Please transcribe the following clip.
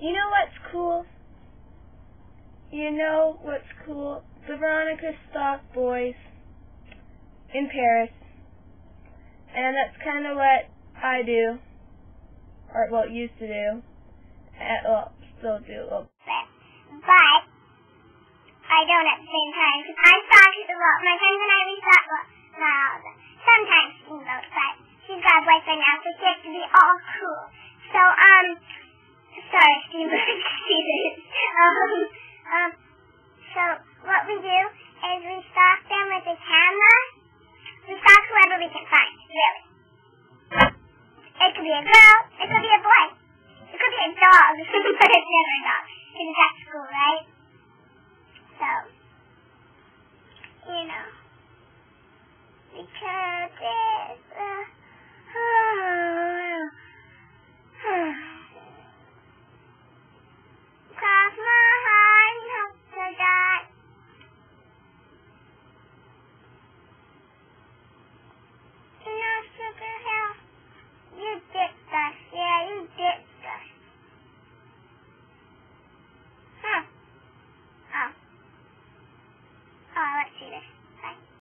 You know what's cool? You know what's cool? The Veronica Stalk Boys in Paris. And that's kind of what I do. Or, well, used to do. And, well, still do. Well, But I don't at the same time because I stalk well, my friends and I we stalk well, not all. Sometimes you know, but she's got a boyfriend now, so she has to be all cool. Um, um, um, so what we do is we stalk them with a camera. We stalk whoever we can find, really. It could be a girl, it could be a boy, it could be a dog, but it's never a dog it's at school, right? So, you know, because it